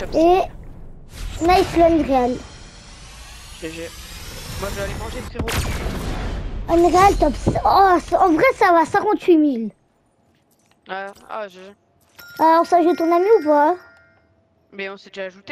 top Et nice l'Unreal. GG. Moi je vais aller manger frérot. Unreal top. Oh, en vrai, ça va, 58 000. Euh, ah, ah GG. Alors, ça joue ton ami ou pas? Mais on s'est déjà ajouté.